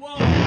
Whoa.